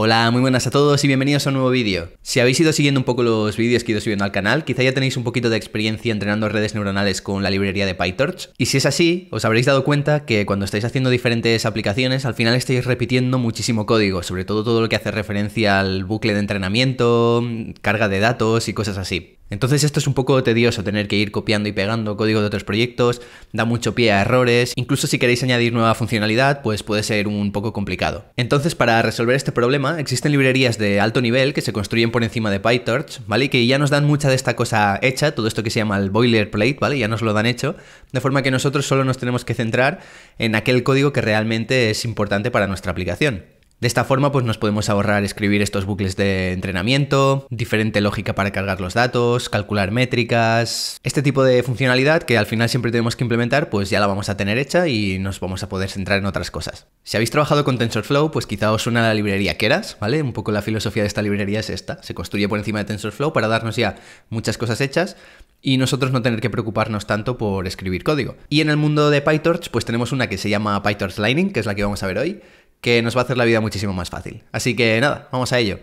Hola, muy buenas a todos y bienvenidos a un nuevo vídeo. Si habéis ido siguiendo un poco los vídeos que he ido subiendo al canal, quizá ya tenéis un poquito de experiencia entrenando redes neuronales con la librería de PyTorch. Y si es así, os habréis dado cuenta que cuando estáis haciendo diferentes aplicaciones, al final estáis repitiendo muchísimo código, sobre todo todo lo que hace referencia al bucle de entrenamiento, carga de datos y cosas así. Entonces esto es un poco tedioso tener que ir copiando y pegando código de otros proyectos, da mucho pie a errores, incluso si queréis añadir nueva funcionalidad, pues puede ser un poco complicado. Entonces para resolver este problema existen librerías de alto nivel que se construyen por encima de PyTorch, ¿vale? Y que ya nos dan mucha de esta cosa hecha, todo esto que se llama el boilerplate, ¿vale? Ya nos lo dan hecho, de forma que nosotros solo nos tenemos que centrar en aquel código que realmente es importante para nuestra aplicación. De esta forma, pues nos podemos ahorrar escribir estos bucles de entrenamiento, diferente lógica para cargar los datos, calcular métricas, este tipo de funcionalidad que al final siempre tenemos que implementar, pues ya la vamos a tener hecha y nos vamos a poder centrar en otras cosas. Si habéis trabajado con TensorFlow, pues quizá os suena la librería Keras, ¿vale? Un poco la filosofía de esta librería es esta, se construye por encima de TensorFlow para darnos ya muchas cosas hechas y nosotros no tener que preocuparnos tanto por escribir código. Y en el mundo de PyTorch, pues tenemos una que se llama PyTorch Lightning, que es la que vamos a ver hoy, que nos va a hacer la vida muchísimo más fácil. Así que nada, vamos a ello.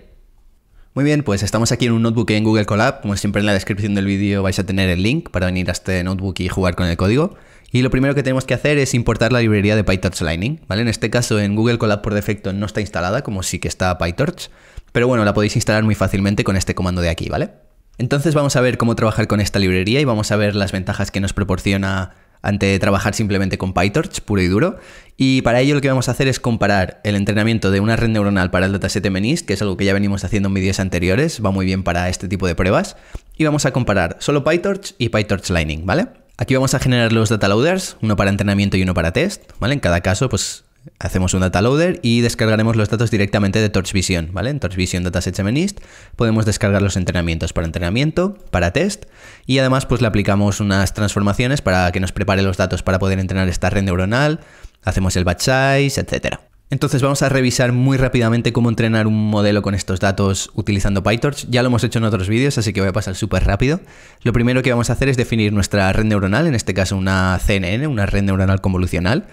Muy bien, pues estamos aquí en un notebook en Google Colab. Como siempre en la descripción del vídeo vais a tener el link para venir a este notebook y jugar con el código. Y lo primero que tenemos que hacer es importar la librería de PyTorch Lightning, ¿vale? En este caso en Google Colab por defecto no está instalada, como sí que está PyTorch, pero bueno, la podéis instalar muy fácilmente con este comando de aquí, ¿vale? Entonces vamos a ver cómo trabajar con esta librería y vamos a ver las ventajas que nos proporciona ante trabajar simplemente con PyTorch puro y duro. Y para ello lo que vamos a hacer es comparar el entrenamiento de una red neuronal para el dataset MNIST, que es algo que ya venimos haciendo en vídeos anteriores, va muy bien para este tipo de pruebas. Y vamos a comparar solo PyTorch y PyTorch Lightning, ¿vale? Aquí vamos a generar los data loaders, uno para entrenamiento y uno para test, ¿vale? En cada caso, pues hacemos un data loader y descargaremos los datos directamente de Torch Vision, ¿vale? En Torch Vision Datasets MNIST podemos descargar los entrenamientos para entrenamiento, para test y además pues le aplicamos unas transformaciones para que nos prepare los datos para poder entrenar esta red neuronal, hacemos el batch size, etcétera. Entonces vamos a revisar muy rápidamente cómo entrenar un modelo con estos datos utilizando PyTorch. Ya lo hemos hecho en otros vídeos, así que voy a pasar súper rápido. Lo primero que vamos a hacer es definir nuestra red neuronal, en este caso una CNN, una red neuronal convolucional.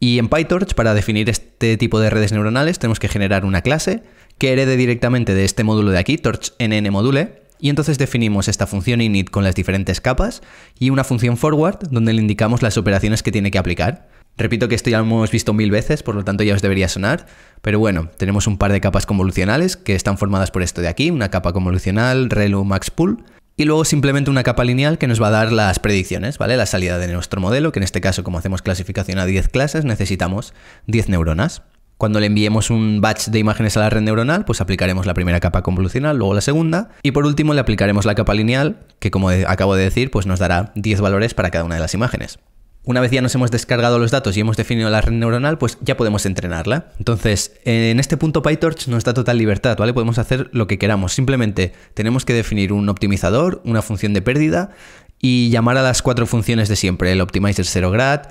Y en PyTorch, para definir este tipo de redes neuronales, tenemos que generar una clase que herede directamente de este módulo de aquí, torchnmodule, y entonces definimos esta función init con las diferentes capas y una función forward donde le indicamos las operaciones que tiene que aplicar. Repito que esto ya lo hemos visto mil veces, por lo tanto ya os debería sonar, pero bueno, tenemos un par de capas convolucionales que están formadas por esto de aquí, una capa convolucional, relu max pool, y luego simplemente una capa lineal que nos va a dar las predicciones, ¿vale? La salida de nuestro modelo, que en este caso como hacemos clasificación a 10 clases, necesitamos 10 neuronas. Cuando le enviemos un batch de imágenes a la red neuronal, pues aplicaremos la primera capa convolucional, luego la segunda, y por último le aplicaremos la capa lineal, que como acabo de decir, pues nos dará 10 valores para cada una de las imágenes. Una vez ya nos hemos descargado los datos y hemos definido la red neuronal, pues ya podemos entrenarla. Entonces, en este punto PyTorch nos da total libertad, ¿vale? Podemos hacer lo que queramos. Simplemente tenemos que definir un optimizador, una función de pérdida y llamar a las cuatro funciones de siempre, el optimizer 0 grad,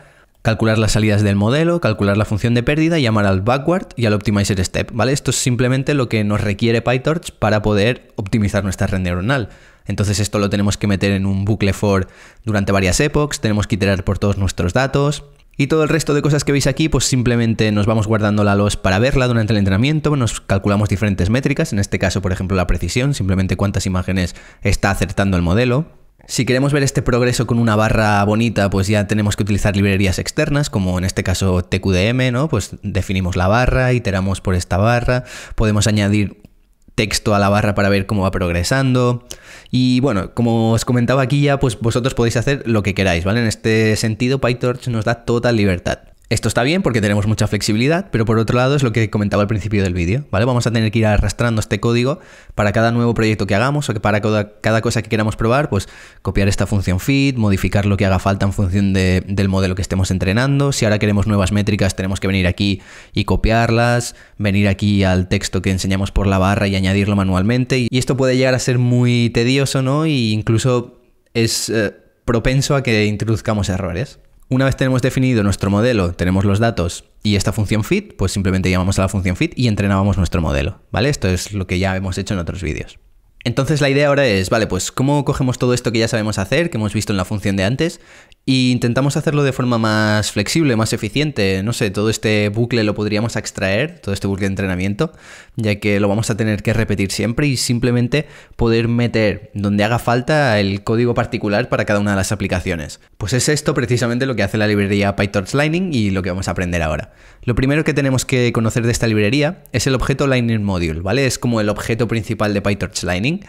calcular las salidas del modelo, calcular la función de pérdida, llamar al backward y al optimizer step, ¿vale? Esto es simplemente lo que nos requiere PyTorch para poder optimizar nuestra red neuronal. Entonces esto lo tenemos que meter en un bucle for durante varias epochs, tenemos que iterar por todos nuestros datos. Y todo el resto de cosas que veis aquí, pues simplemente nos vamos guardando la los para verla durante el entrenamiento, nos calculamos diferentes métricas, en este caso, por ejemplo, la precisión, simplemente cuántas imágenes está acertando el modelo. Si queremos ver este progreso con una barra bonita, pues ya tenemos que utilizar librerías externas, como en este caso TQDM, ¿no? Pues definimos la barra, iteramos por esta barra, podemos añadir texto a la barra para ver cómo va progresando. Y bueno, como os comentaba aquí ya, pues vosotros podéis hacer lo que queráis, ¿vale? En este sentido, PyTorch nos da total libertad. Esto está bien porque tenemos mucha flexibilidad, pero por otro lado es lo que comentaba al principio del vídeo, ¿vale? Vamos a tener que ir arrastrando este código para cada nuevo proyecto que hagamos o que para cada, cosa que queramos probar, pues copiar esta función feed, modificar lo que haga falta en función del modelo que estemos entrenando. Si ahora queremos nuevas métricas, tenemos que venir aquí y copiarlas, venir aquí al texto que enseñamos por la barra y añadirlo manualmente. Y esto puede llegar a ser muy tedioso, ¿no? E incluso es eh, propenso a que introduzcamos errores. Una vez tenemos definido nuestro modelo, tenemos los datos y esta función fit, pues simplemente llamamos a la función fit y entrenábamos nuestro modelo, ¿vale? Esto es lo que ya hemos hecho en otros vídeos. Entonces la idea ahora es, vale, pues cómo cogemos todo esto que ya sabemos hacer, que hemos visto en la función de antes, y intentamos hacerlo de forma más flexible, más eficiente. No sé, todo este bucle lo podríamos extraer, todo este bucle de entrenamiento, ya que lo vamos a tener que repetir siempre y simplemente poder meter donde haga falta el código particular para cada una de las aplicaciones. Pues es esto precisamente lo que hace la librería PyTorch Lightning y lo que vamos a aprender ahora. Lo primero que tenemos que conocer de esta librería es el objeto Lightning Module, ¿vale? Es como el objeto principal de PyTorch Lightning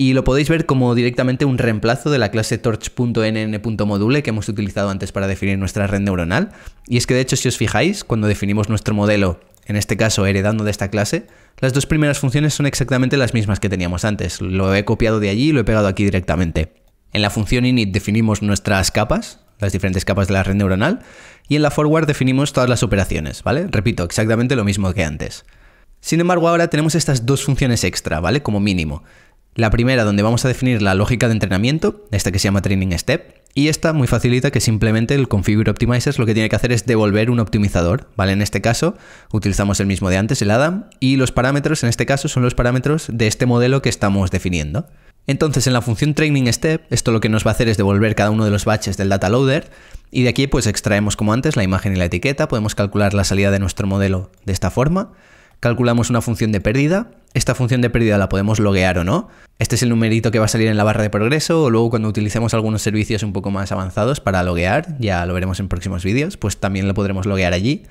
y lo podéis ver como directamente un reemplazo de la clase torch.nn.module que hemos utilizado antes para definir nuestra red neuronal. Y es que de hecho si os fijáis, cuando definimos nuestro modelo, en este caso heredando de esta clase, las dos primeras funciones son exactamente las mismas que teníamos antes. Lo he copiado de allí y lo he pegado aquí directamente. En la función init definimos nuestras capas, las diferentes capas de la red neuronal, y en la forward definimos todas las operaciones, ¿vale? Repito, exactamente lo mismo que antes. Sin embargo, ahora tenemos estas dos funciones extra, ¿vale? Como mínimo. La primera donde vamos a definir la lógica de entrenamiento, esta que se llama Training Step, y esta muy facilita que simplemente el Configure Optimizers lo que tiene que hacer es devolver un optimizador, ¿vale? En este caso utilizamos el mismo de antes, el Adam, y los parámetros en este caso son los parámetros de este modelo que estamos definiendo. Entonces en la función Training Step, esto lo que nos va a hacer es devolver cada uno de los batches del data loader, y de aquí pues extraemos como antes la imagen y la etiqueta, podemos calcular la salida de nuestro modelo de esta forma, calculamos una función de pérdida. Esta función de pérdida la podemos loguear o no. Este es el numerito que va a salir en la barra de progreso o luego cuando utilicemos algunos servicios un poco más avanzados para loguear, ya lo veremos en próximos vídeos, pues también lo podremos loguear allí.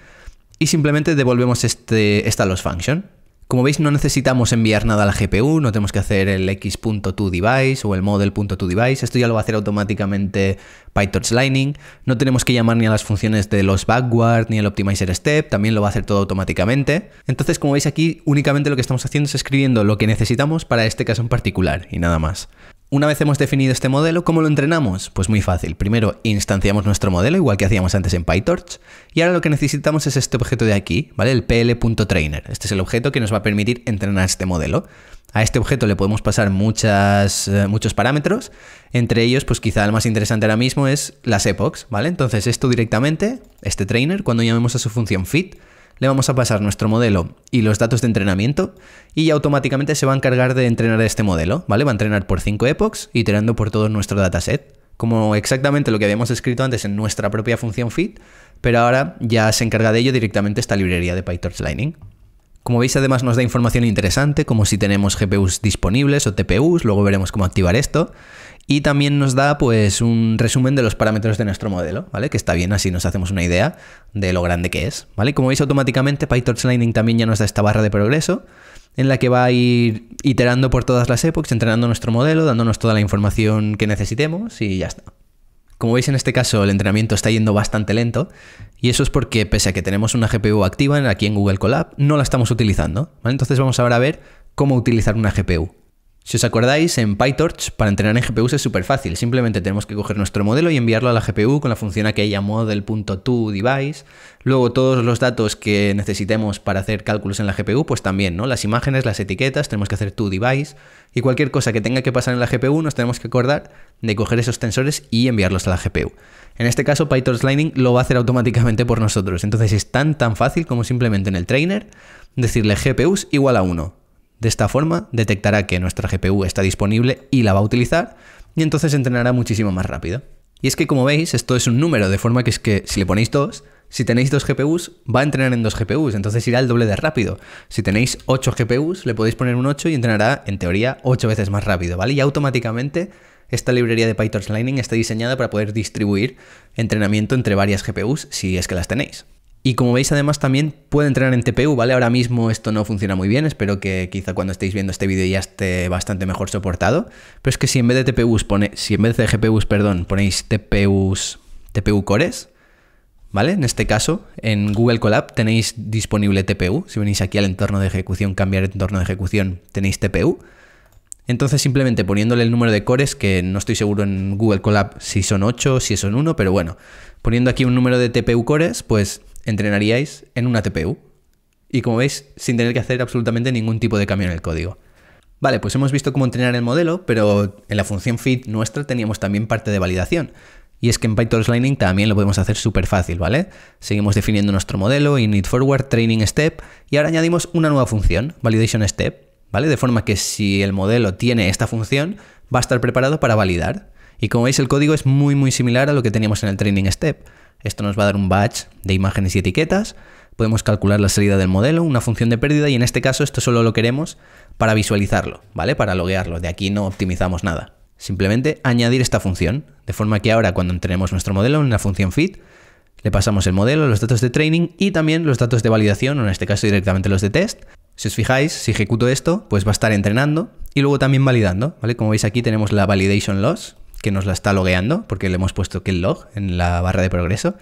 Y simplemente devolvemos este, esta loss function. Como veis no necesitamos enviar nada a la GPU, no tenemos que hacer el x.toDevice o el model.toDevice, esto ya lo va a hacer automáticamente PyTorch Lightning, no tenemos que llamar ni a las funciones de los backward ni el optimizer step, también lo va a hacer todo automáticamente. Entonces como veis aquí únicamente lo que estamos haciendo es escribiendo lo que necesitamos para este caso en particular y nada más. Una vez hemos definido este modelo, ¿cómo lo entrenamos? Pues muy fácil. Primero instanciamos nuestro modelo, igual que hacíamos antes en PyTorch, y ahora lo que necesitamos es este objeto de aquí, ¿vale? El pl.trainer. Este es el objeto que nos va a permitir entrenar este modelo. A este objeto le podemos pasar muchas, eh, muchos parámetros, entre ellos, pues quizá el más interesante ahora mismo es las epochs, ¿vale? Entonces esto directamente, este trainer, cuando llamemos a su función fit, le vamos a pasar nuestro modelo y los datos de entrenamiento y automáticamente se va a encargar de entrenar este modelo, ¿vale? Va a entrenar por 5 epochs, iterando por todo nuestro dataset, como exactamente lo que habíamos escrito antes en nuestra propia función fit, pero ahora ya se encarga de ello directamente esta librería de PyTorch Lightning. Como veis, además nos da información interesante, como si tenemos GPUs disponibles o TPUs, luego veremos cómo activar esto. Y también nos da pues un resumen de los parámetros de nuestro modelo, ¿vale? Que está bien, así nos hacemos una idea de lo grande que es, ¿vale? Como veis automáticamente PyTorch Lightning también ya nos da esta barra de progreso en la que va a ir iterando por todas las epochs, entrenando nuestro modelo, dándonos toda la información que necesitemos y ya está. Como veis en este caso el entrenamiento está yendo bastante lento y eso es porque pese a que tenemos una GPU activa aquí en Google Colab, no la estamos utilizando. Entonces vamos ahora a ver cómo utilizar una GPU. Si os acordáis, en PyTorch para entrenar en GPUs es súper fácil. Simplemente tenemos que coger nuestro modelo y enviarlo a la GPU con la función aquella model.toDevice. Luego todos los datos que necesitemos para hacer cálculos en la GPU, pues también, ¿no? Las imágenes, las etiquetas, tenemos que hacer toDevice. Y cualquier cosa que tenga que pasar en la GPU, nos tenemos que acordar de coger esos tensores y enviarlos a la GPU. En este caso, PyTorch Lightning lo va a hacer automáticamente por nosotros. Entonces es tan tan fácil como simplemente en el trainer decirle GPUs igual a 1 de esta forma detectará que nuestra GPU está disponible y la va a utilizar y entonces entrenará muchísimo más rápido. Y es que como veis esto es un número, de forma que es que si le ponéis dos, si tenéis dos GPUs, va a entrenar en dos GPUs, entonces irá el doble de rápido. Si tenéis 8 GPUs, le podéis poner un 8 y entrenará, en teoría, 8 veces más rápido, ¿vale? Y automáticamente esta librería de PyTorch Lightning está diseñada para poder distribuir entrenamiento entre varias GPUs si es que las tenéis. Y como veis, además también puede entrenar en TPU, ¿vale? Ahora mismo esto no funciona muy bien, espero que quizá cuando estéis viendo este vídeo ya esté bastante mejor soportado. Pero es que si en vez de TPUs pone, si en vez de GPUs, perdón, ponéis TPUs, TPU cores, ¿vale? En este caso, en Google Colab tenéis disponible TPU. Si venís aquí al entorno de ejecución, cambiar entorno de ejecución, tenéis TPU. Entonces simplemente poniéndole el número de cores, que no estoy seguro en Google Colab si son 8 o si son 1, pero bueno, poniendo aquí un número de TPU cores, pues entrenaríais en una TPU. Y como veis, sin tener que hacer absolutamente ningún tipo de cambio en el código. Vale, pues hemos visto cómo entrenar el modelo, pero en la función feed nuestra teníamos también parte de validación. Y es que en PyTorch Lightning también lo podemos hacer súper fácil, ¿vale? Seguimos definiendo nuestro modelo, init forward, training step, y ahora añadimos una nueva función, validation step, ¿vale? De forma que si el modelo tiene esta función, va a estar preparado para validar. Y como veis el código es muy muy similar a lo que teníamos en el training step. Esto nos va a dar un batch de imágenes y etiquetas, podemos calcular la salida del modelo, una función de pérdida y en este caso esto solo lo queremos para visualizarlo, ¿vale? Para loguearlo, de aquí no optimizamos nada. Simplemente añadir esta función, de forma que ahora cuando tenemos nuestro modelo en la función fit, le pasamos el modelo, los datos de training y también los datos de validación, o en este caso directamente los de test. Si os fijáis, si ejecuto esto, pues va a estar entrenando y luego también validando, ¿vale? Como veis aquí tenemos la validation loss, que nos la está logueando, porque le hemos puesto que log en la barra de progreso.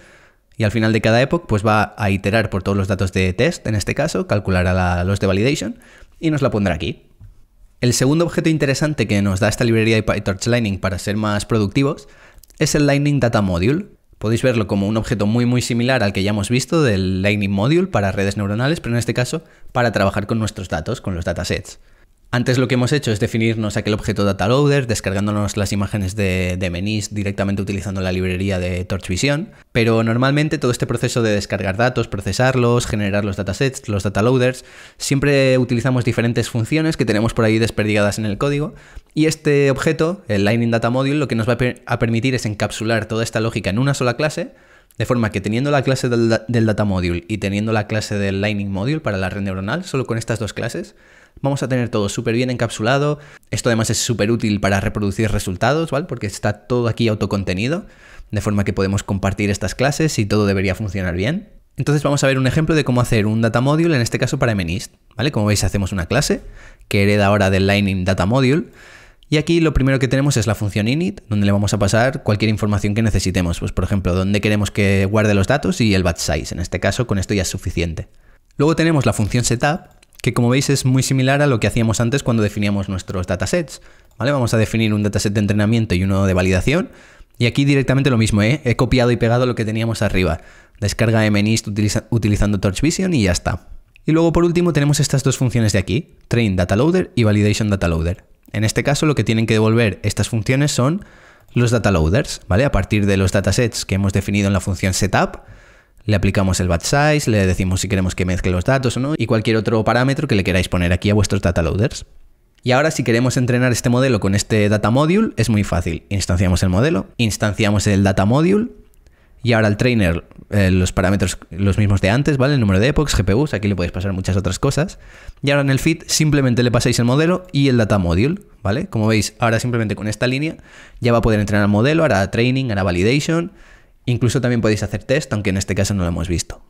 Y al final de cada epoch, pues va a iterar por todos los datos de test, en este caso, calculará los de validation y nos la pondrá aquí. El segundo objeto interesante que nos da esta librería de PyTorch Lightning para ser más productivos es el Lightning Data Module. Podéis verlo como un objeto muy muy similar al que ya hemos visto del Lightning Module para redes neuronales, pero en este caso para trabajar con nuestros datos, con los datasets. Antes lo que hemos hecho es definirnos aquel objeto DataLoader, descargándonos las imágenes de, de Menis directamente utilizando la librería de Torch Vision, pero normalmente todo este proceso de descargar datos, procesarlos, generar los datasets, los dataloaders, siempre utilizamos diferentes funciones que tenemos por ahí desperdigadas en el código, y este objeto, el Lightning Data Module, lo que nos va a, permitir es encapsular toda esta lógica en una sola clase, de forma que teniendo la clase del, del Data Module y teniendo la clase del Lightning Module para la red neuronal, solo con estas dos clases, Vamos a tener todo súper bien encapsulado. Esto además es súper útil para reproducir resultados, ¿vale? Porque está todo aquí autocontenido, de forma que podemos compartir estas clases y todo debería funcionar bien. Entonces vamos a ver un ejemplo de cómo hacer un data module, en este caso para MNIST, ¿vale? Como veis hacemos una clase que hereda ahora del Lightning Data Module. Y aquí lo primero que tenemos es la función init, donde le vamos a pasar cualquier información que necesitemos. Pues por ejemplo, dónde queremos que guarde los datos y el batch size. En este caso, con esto ya es suficiente. Luego tenemos la función setup, que como veis es muy similar a lo que hacíamos antes cuando definíamos nuestros datasets. ¿vale? Vamos a definir un dataset de entrenamiento y uno de validación. Y aquí directamente lo mismo, ¿eh? he copiado y pegado lo que teníamos arriba. Descarga MNIST utilizando Torch Vision y ya está. Y luego por último tenemos estas dos funciones de aquí, train data loader y validation data loader. En este caso lo que tienen que devolver estas funciones son los data loaders, ¿vale? A partir de los datasets que hemos definido en la función setup, le aplicamos el batch size, le decimos si queremos que mezcle los datos o no, y cualquier otro parámetro que le queráis poner aquí a vuestros data loaders. Y ahora si queremos entrenar este modelo con este data module, es muy fácil. Instanciamos el modelo, instanciamos el data module, y ahora el trainer, eh, los parámetros los mismos de antes, ¿vale? El número de epochs, GPUs, aquí le podéis pasar muchas otras cosas. Y ahora en el feed simplemente le pasáis el modelo y el data module, ¿vale? Como veis, ahora simplemente con esta línea ya va a poder entrenar el modelo, hará training, hará validation, Incluso también podéis hacer test, aunque en este caso no lo hemos visto.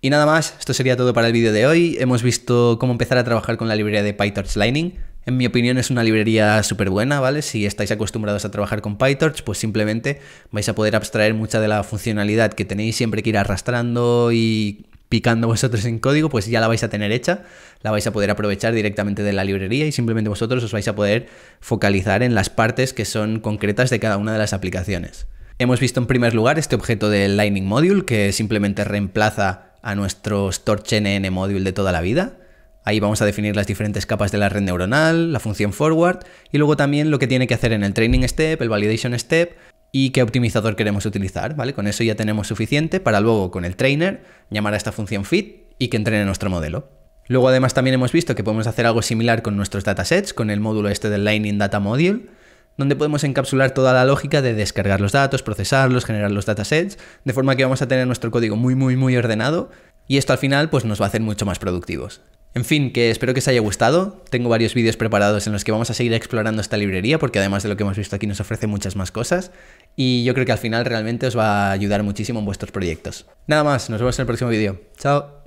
Y nada más, esto sería todo para el vídeo de hoy. Hemos visto cómo empezar a trabajar con la librería de PyTorch Lightning. En mi opinión es una librería súper buena, ¿vale? Si estáis acostumbrados a trabajar con PyTorch, pues simplemente vais a poder abstraer mucha de la funcionalidad que tenéis siempre que ir arrastrando y picando vosotros en código, pues ya la vais a tener hecha, la vais a poder aprovechar directamente de la librería y simplemente vosotros os vais a poder focalizar en las partes que son concretas de cada una de las aplicaciones. Hemos visto en primer lugar este objeto del Lightning Module que simplemente reemplaza a nuestro TorchNN Module de toda la vida. Ahí vamos a definir las diferentes capas de la red neuronal, la función forward y luego también lo que tiene que hacer en el training step, el validation step y qué optimizador queremos utilizar, ¿vale? Con eso ya tenemos suficiente para luego con el trainer llamar a esta función fit y que entrene nuestro modelo. Luego además también hemos visto que podemos hacer algo similar con nuestros datasets, con el módulo este del Lightning Data Module, donde podemos encapsular toda la lógica de descargar los datos, procesarlos, generar los datasets, de forma que vamos a tener nuestro código muy, muy, muy ordenado y esto al final pues nos va a hacer mucho más productivos. En fin, que espero que os haya gustado. Tengo varios vídeos preparados en los que vamos a seguir explorando esta librería porque además de lo que hemos visto aquí nos ofrece muchas más cosas y yo creo que al final realmente os va a ayudar muchísimo en vuestros proyectos. Nada más, nos vemos en el próximo vídeo. Chao.